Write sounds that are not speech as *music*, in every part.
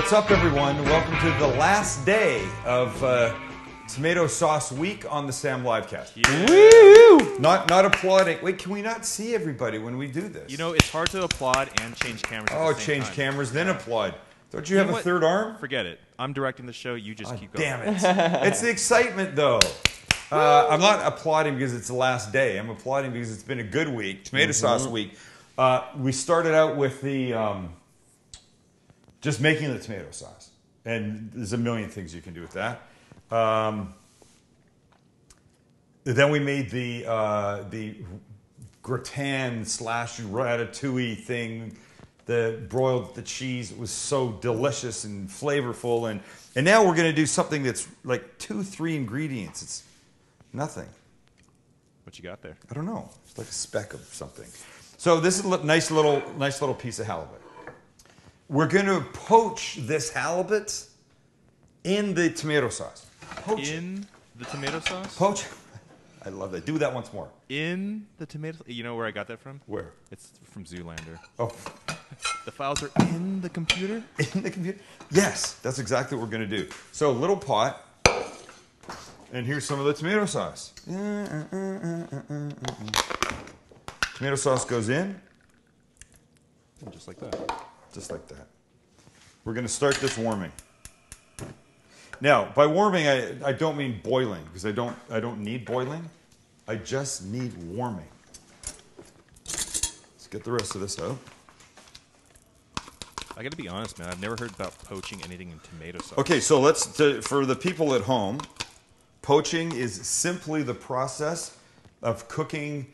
What's up, everyone? Welcome to the last day of uh, Tomato Sauce Week on the Sam Livecast. Not not applauding. Wait, can we not see everybody when we do this? You know, it's hard to applaud and change cameras. at oh, the same change time. cameras, then applaud. Don't you have a what? third arm? Forget it. I'm directing the show. You just keep going. Damn it! *laughs* it's the excitement, though. Uh, I'm not applauding because it's the last day. I'm applauding because it's been a good week, tomato sauce week. Uh, we started out with the um, just making the tomato sauce, and there's a million things you can do with that. Um, then we made the uh, the gratin slash ratatouille thing. The broiled the cheese. It was so delicious and flavorful, and and now we're gonna do something that's like two, three ingredients. It's nothing. What you got there? I don't know. It's like a speck of something. So this is a nice little nice little piece of halibut. We're gonna poach this halibut in the tomato sauce. Poach it. In the tomato sauce? Poach. *laughs* I love that. Do that once more. In the tomato. You know where I got that from? Where? It's from Zoolander. Oh, *laughs* The files are in the computer. *laughs* in the computer. Yes, that's exactly what we're gonna do. So a little pot, and here's some of the tomato sauce. Uh, uh, uh, tomato sauce goes in, Just like that. Just like that. We're gonna start this warming. Now, by warming, I, I don't mean boiling because I don't I don't need boiling. I just need warming. Let's get the rest of this out. I got to be honest, man. I've never heard about poaching anything in tomato sauce. Okay, so let's to, for the people at home, poaching is simply the process of cooking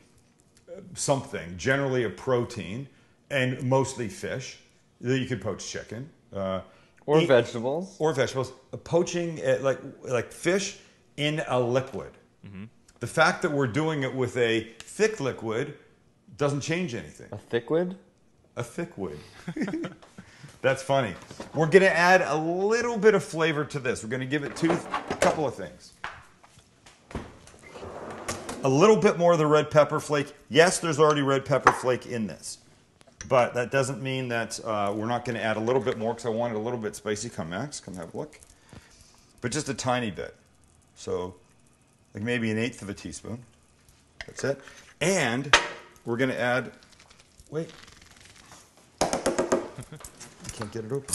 uh, something, generally a protein, and mostly fish. You could poach chicken. Uh, Or eat- vegetables. or vegetables. Poaching uh, like like fish in a liquid. The fact that we're doing it with a thick liquid doesn't change anything. A thickwid? A thick wood. *laughs* That's funny. We're going to add a little bit of flavor to this. We're going to give it two, a couple of things. A little bit more of the red pepper flake. Yes, there's already red pepper flake in this, but that doesn't mean that uh, we're not going to add a little bit more because I want it a little bit spicy. Come, Max, come have a look. But just a tiny bit. So, like maybe an eighth of a teaspoon. That's it. And we're going to add. Wait. I can't get it open.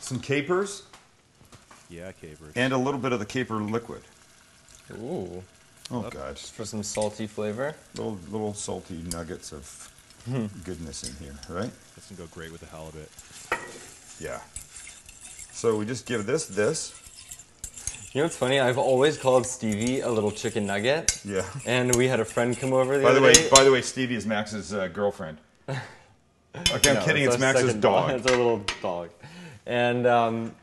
Some capers Yeah, capers. and a little bit of the caper liquid. Ooh. Oh god, Just For some salty flavor. little little salty nuggets of goodness in here, right? This can go great with the halibut. Yeah. So we just give this this. You know what's funny? I've always called Stevie a little chicken nugget. Yeah. And we had a friend come over the By the way, day. by the way, Stevie is Max's uh, girlfriend. *laughs* Okay, I'm No, kidding. It's, our Max's second dog. *laughs* It's our little dog. And um,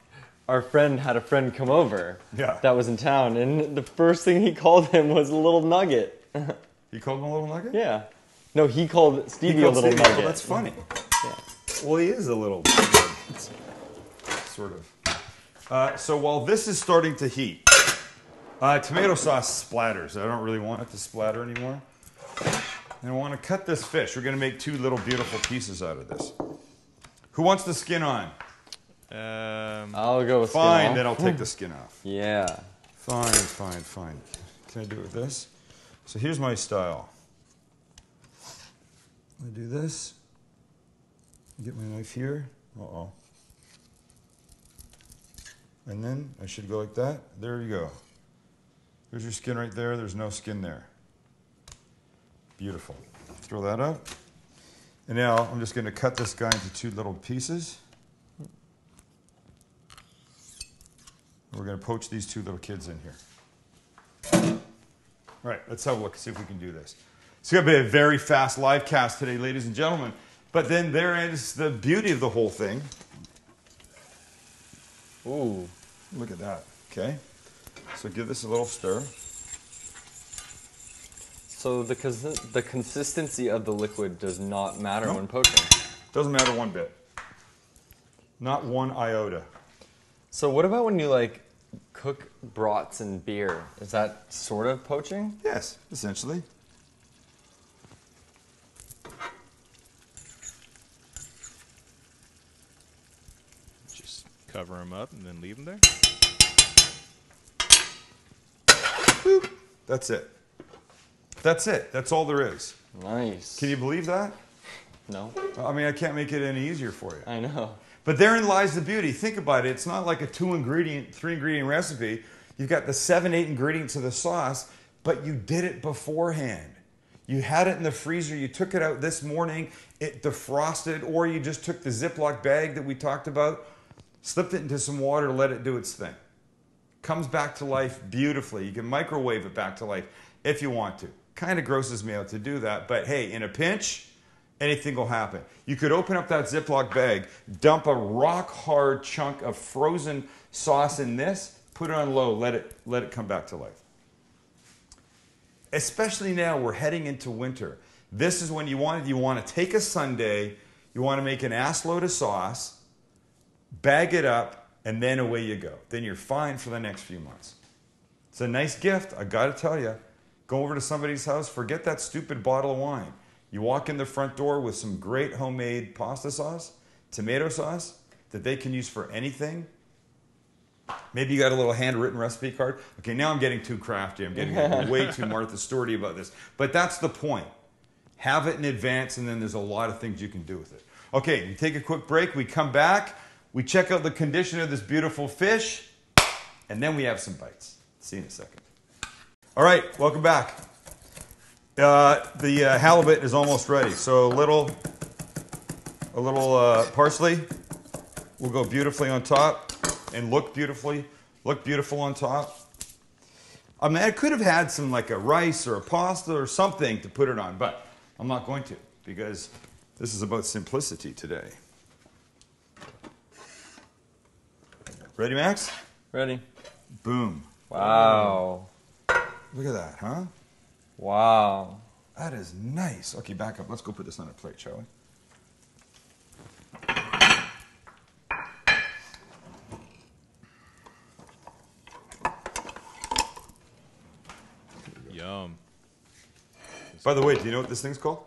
our friend had a friend come over Yeah. that was in town. And the first thing he called him was a little nugget. *laughs* You called him a little nugget? Yeah. No, he called He Stevie called a little Stevie- oh, nugget. that's funny. Yeah. Well, he is a little, nugget. sort of. Uh, so while this is starting to heat, uh, tomato sauce splatters. I don't really want it to splatter anymore. And I want to cut this fish. We're going to make two little beautiful pieces out of this. Who wants the skin on? Um, I'll go with skin Fine, off. then I'll take the skin off. Yeah. Fine, fine, fine. Can I do it with this? So here's my style. I do this. Get my knife here. Uh oh. And then I should go like that. There you go. There's your skin right there. There's no skin there. Beautiful. Throw that out. And now I'm just going to cut this guy into two little pieces. We're going to poach these two little kids in here. All right, let's have a look, see if we can do this. It's going to be a very fast live cast today, ladies and gentlemen. But then there is the beauty of the whole thing. Ooh. Look at that, okay? So give this a little stir. So the cons- the consistency of the liquid does not matter No. when poaching. Doesn't matter one bit. Not one iota. So what about when you like cook brats and beer? Is that sort of poaching? Yes, essentially. Just cover them up and then leave them there. That's it. That's it. That's all there is. Nice. Can you believe that? No. I mean, I can't make it any easier for you. I know. But therein lies the beauty. Think about it. It's not like a two ingredient, three ingredient recipe. You've got the seven, eight ingredients of the sauce, but you did it beforehand. You had it in the freezer. You took it out this morning. It defrosted, or you just took the Ziploc bag that we talked about, slipped it into some water, let it do its thing. Comes back to life beautifully. You can microwave it back to life if you want to. Kind of grosses me out to do that, but hey, in a pinch, anything will happen. You could open up that Ziploc bag, dump a rock hard chunk of frozen sauce in this, put it on low, let it let it come back to life. Especially now we're heading into winter. This is when you want you want to take a Sunday, you want to make an ass load of sauce, bag it up, and then away you go. Then you're fine for the next few months. It's a nice gift, I got to tell you. Go over to somebody's house, forget that stupid bottle of wine. You walk in the front door with some great homemade pasta sauce, tomato sauce that they can use for anything. Maybe you got a little handwritten recipe card. Okay, now I'm getting too crafty. I'm getting *laughs* way too Martha Stewarty about this. But that's the point. Have it in advance, and then there's a lot of things you can do with it. Okay, we take a quick break. We come back. We check out the condition of this beautiful fish, and then we have some bites. See you in a second. All right, welcome back. Uh, the uh, halibut is almost ready. So a little, a little uh, parsley will go beautifully on top and look beautifully, look beautiful on top. I mean, I could have had some like a rice or a pasta or something to put it on, but I'm not going to because this is about simplicity today. Ready, Max? Ready? Boom. Wow. Look at that, huh? Wow. That is nice. Okay, back up. Let's go put this on a plate, shall we? Yum. By the way, do you know what this thing's called?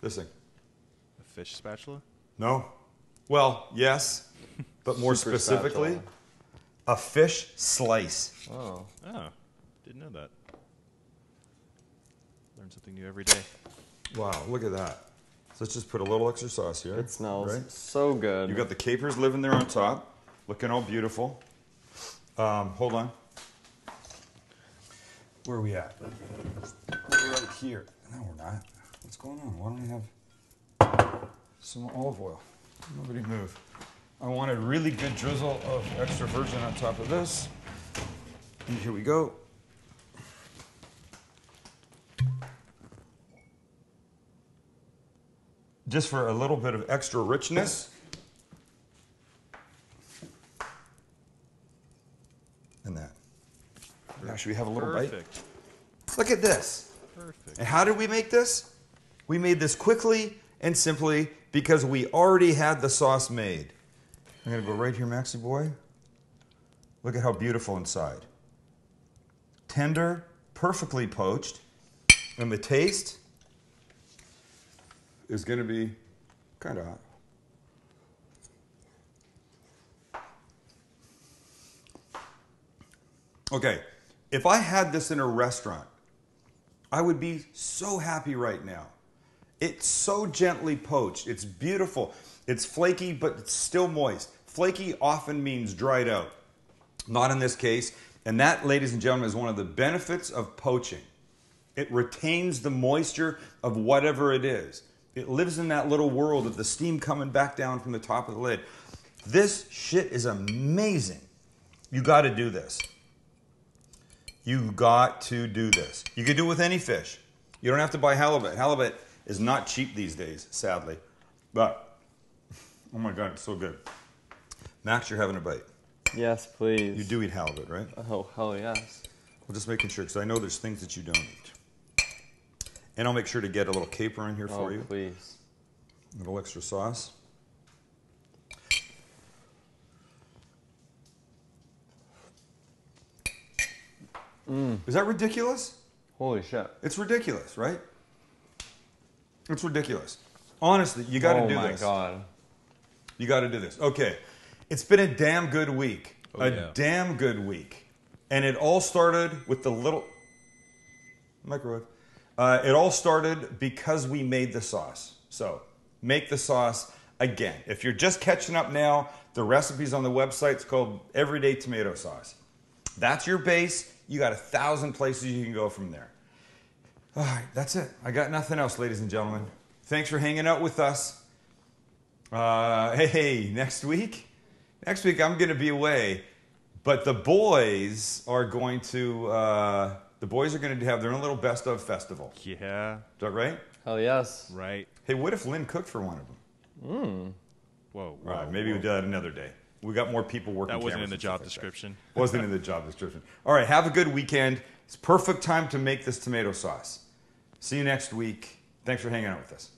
This thing. A fish spatula? No. Well, yes, but more specifically, spatula. a fish slice. Oh. Oh, didn't know that. Learn something new every day. Wow, look at that. So let's just put a little extra sauce here. It smells Right? so good. You got the capers living there on top, looking all beautiful. Um, hold on. Where are we at? We're right here. No, we're not. What's going on? Why don't we have some olive oil? Nobody move. I want a really good drizzle of extra virgin on top of this. And here we go. Just for a little bit of extra richness. And that. Now, should we have a little bite? Perfect. Look at this. Perfect. And how did we make this? We made this quickly and simply because we already had the sauce made. I'm gonna go right here, Maxie boy. Look at how beautiful inside. Tender, perfectly poached, and the taste is gonna be kind of hot. Okay, if I had this in a restaurant, I would be so happy right now. It's so gently poached. It's beautiful. It's flaky, but it's still moist. Flaky often means dried out. Not in this case. And that, ladies and gentlemen, is one of the benefits of poaching. It retains the moisture of whatever it is. It lives in that little world of the steam coming back down from the top of the lid. This shit is amazing. You got to do this. You got to do this. You can do it with any fish. You don't have to buy halibut. Halibut is not cheap these days, sadly. But, *laughs* oh my God, it's so good. Max, you're having a bite. Yes, please. You do eat halibut, right? Oh, hell yes. Well, just making sure, because I know there's things that you don't eat. And I'll make sure to get a little caper in here Oh, for you. please. A little extra sauce. Mm. Is that ridiculous? Holy shit. It's ridiculous, right? It's ridiculous. Honestly, you got to oh do this. Oh my god. You got to do this. Okay. It's been a damn good week. Oh, a yeah. damn good week. And it all started with the little microwave. Uh, it all started because we made the sauce. So make the sauce again. If you're just catching up now, the recipe's on the website. It's called Everyday Tomato Sauce. That's your base. You got a thousand places you can go from there. All right, that's it. I got nothing else, ladies and gentlemen. Thanks for hanging out with us. Uh, hey, next week? Next week I'm going to be away, but the boys are going to. Uh, the boys are going to have their own little best of festival. Yeah. Is that right? Hell yes. right. Hey, what if Lynn cooked for one of them? Mmm. Whoa. All right, whoa, maybe whoa. we do that another day. We got more people working. That wasn't in the job stuff like description. *laughs* Wasn't in the job description. All right, have a good weekend. It's perfect time to make this tomato sauce. See you next week. Thanks for hanging out with us.